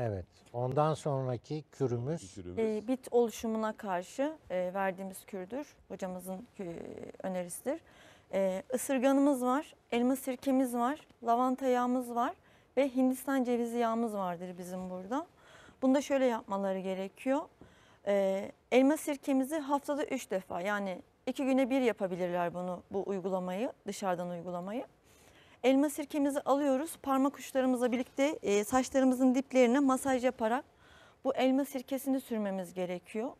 Evet. Ondan sonraki kürümüz Kürümüz. E, bit oluşumuna karşı e, verdiğimiz kürdür. Hocamızın e, önerisidir. E, ısırganımız var, elma sirkemiz var, lavanta yağımız var ve Hindistan cevizi yağımız vardır bizim burada. Bunu da şöyle yapmaları gerekiyor. E, elma sirkemizi haftada 3 defa yani 2 güne bir yapabilirler bunu bu uygulamayı, dışarıdan uygulamayı. Elma sirkemizi alıyoruz. Parmak uçlarımızla birlikte e, saçlarımızın diplerine masaj yaparak bu elma sirkesini sürmemiz gerekiyor.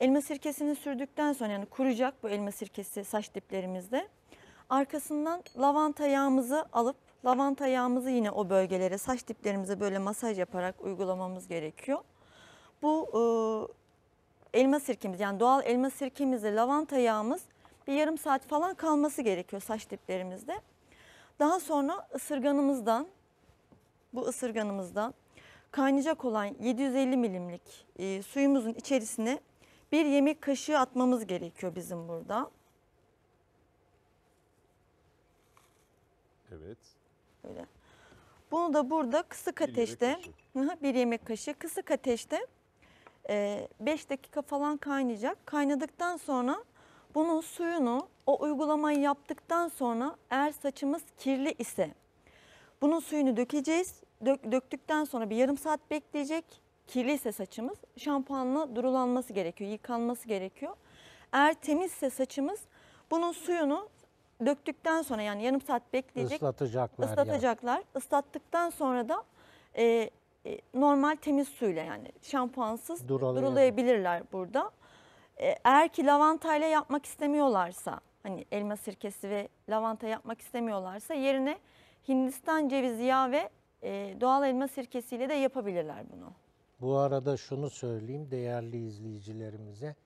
Elma sirkesini sürdükten sonra yani kuruyacak bu elma sirkesi saç diplerimizde. Arkasından lavanta yağımızı alıp lavanta yağımızı yine o bölgelere saç diplerimize böyle masaj yaparak uygulamamız gerekiyor. Bu e, elma sirkemiz yani doğal elma sirkemizle lavanta yağımız bir yarım saat falan kalması gerekiyor saç diplerimizde. Daha sonra ısırganımızdan bu ısırganımızdan kaynayacak olan 750 milimlik e, suyumuzun içerisine bir yemek kaşığı atmamız gerekiyor bizim burada. Evet. Böyle. Bunu da burada kısık Bir yemek ateşte hı, bir yemek kaşığı kısık ateşte 5 dakika falan kaynayacak. Kaynadıktan sonra bunun suyunu o uygulamayı yaptıktan sonra eğer saçımız kirli ise bunun suyunu dökeceğiz. Dök- döktükten sonra bir yarım saat bekleyecek. Kirli ise saçımız şampuanla durulanması gerekiyor, yıkanması gerekiyor. Eğer temizse saçımız bunun suyunu döktükten sonra yani yarım saat bekleyecek. ıslatacaklar. yani. Islatacaklar. Islattıktan sonra da e, e, normal temiz suyla yani şampuansız Durulayabilir. durulayabilirler burada. E, eğer ki lavantayla yapmak istemiyorlarsa hani elma sirkesi ve lavanta yapmak istemiyorlarsa yerine Hindistan cevizi yağı ve e, doğal elma sirkesiyle de yapabilirler bunu. Bu arada şunu söyleyeyim değerli izleyicilerimize.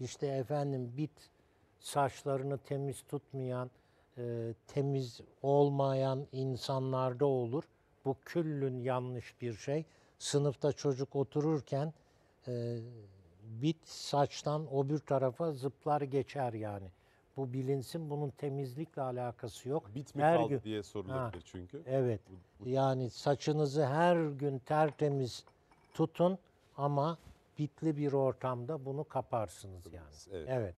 İşte efendim bit saçlarını temiz tutmayan, e, temiz olmayan insanlarda olur. Bu küllün yanlış bir şey. Sınıfta çocuk otururken e, bit saçtan o bir tarafa zıplar geçer yani. Bu bilinsin bunun temizlikle alakası yok. Bit mi Her kaldı gün- diye sorulabilir çünkü. Evet. Bu- bu- Yani saçınızı her gün tertemiz tutun ama bitli bir ortamda bunu kaparsınız yani. Evet. Evet.